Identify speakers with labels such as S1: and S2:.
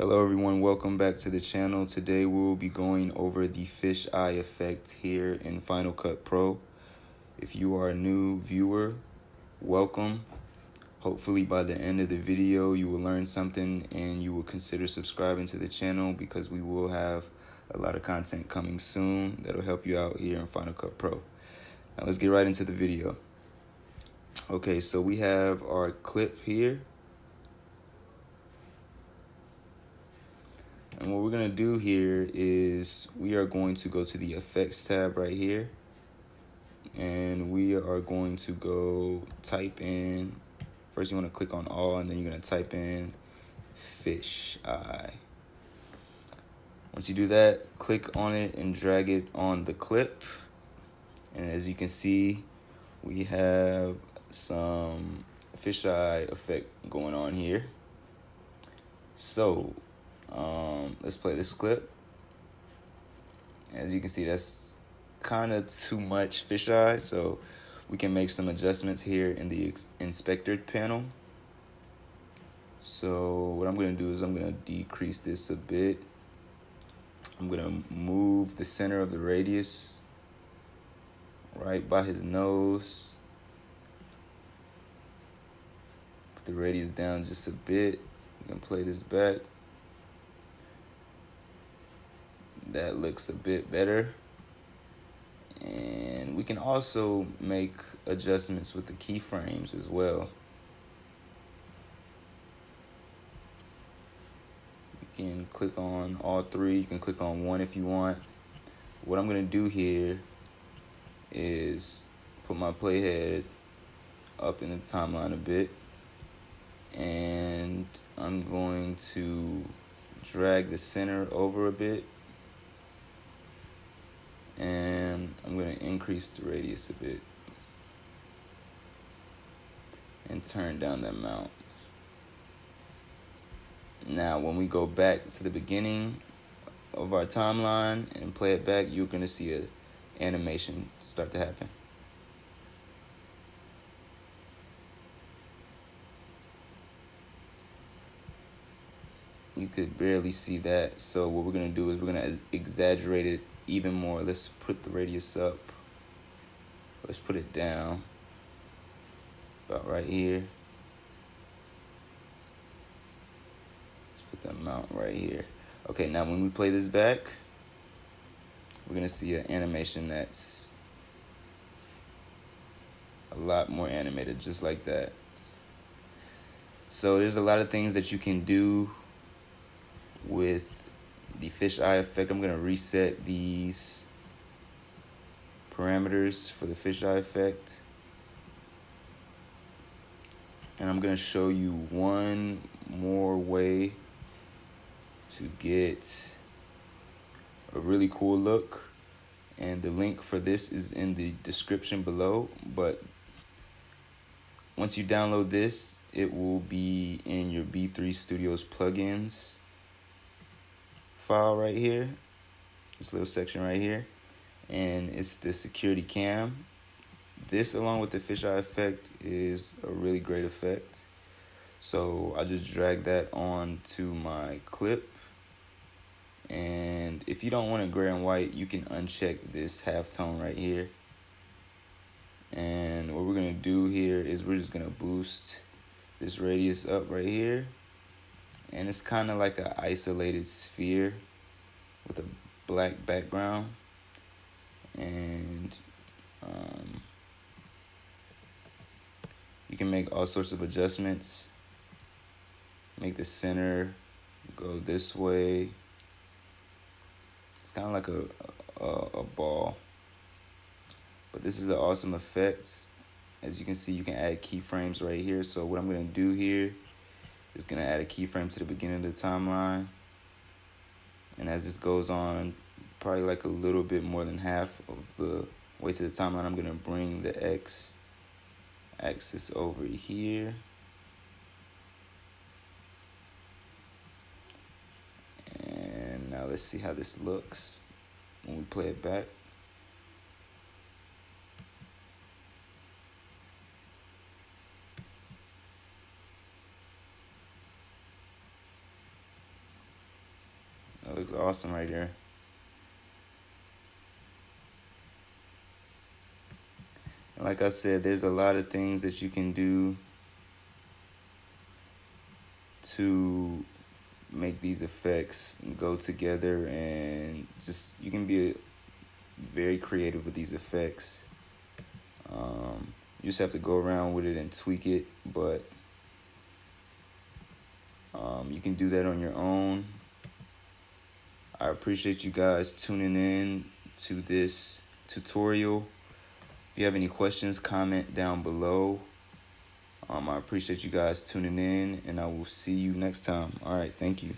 S1: Hello everyone, welcome back to the channel. Today we will be going over the fisheye effect here in Final Cut Pro. If you are a new viewer, welcome. Hopefully by the end of the video you will learn something and you will consider subscribing to the channel because we will have a lot of content coming soon that'll help you out here in Final Cut Pro. Now let's get right into the video. Okay, so we have our clip here And what we're going to do here is we are going to go to the effects tab right here. And we are going to go type in, first you want to click on all and then you're going to type in fish eye. Once you do that, click on it and drag it on the clip. And as you can see, we have some fisheye effect going on here. So um, let's play this clip. As you can see, that's kind of too much fisheye, so we can make some adjustments here in the inspector panel. So what I'm going to do is I'm going to decrease this a bit. I'm going to move the center of the radius right by his nose. Put the radius down just a bit. You can play this back. That looks a bit better. And we can also make adjustments with the keyframes as well. You can click on all three. You can click on one if you want. What I'm going to do here is put my playhead up in the timeline a bit. And I'm going to drag the center over a bit and I'm going to increase the radius a bit and turn down the amount. Now, when we go back to the beginning of our timeline and play it back, you're going to see a animation start to happen. You could barely see that. So what we're going to do is we're going to exaggerate it even more. Let's put the radius up. Let's put it down. About right here. Let's put the amount right here. Okay, now when we play this back, we're gonna see an animation that's a lot more animated, just like that. So there's a lot of things that you can do with the fisheye effect. I'm going to reset these parameters for the fisheye effect. And I'm going to show you one more way to get a really cool look. And the link for this is in the description below. But once you download this, it will be in your B3 Studios plugins file right here, this little section right here, and it's the security cam. This, along with the fisheye effect, is a really great effect. So I just drag that on to my clip. And if you don't want it gray and white, you can uncheck this halftone right here. And what we're gonna do here is we're just gonna boost this radius up right here and it's kind of like an isolated sphere with a black background. And um, you can make all sorts of adjustments. Make the center go this way. It's kind of like a, a, a ball. But this is an awesome effect as you can see you can add keyframes right here. So what I'm gonna do here is going to add a keyframe to the beginning of the timeline. And as this goes on, probably like a little bit more than half of the way to the timeline, I'm going to bring the X axis over here. And now let's see how this looks when we play it back. Looks awesome right there. like I said, there's a lot of things that you can do to make these effects go together and just you can be very creative with these effects. Um, you just have to go around with it and tweak it, but um, you can do that on your own. I appreciate you guys tuning in to this tutorial. If you have any questions, comment down below. Um, I appreciate you guys tuning in, and I will see you next time. All right, thank you.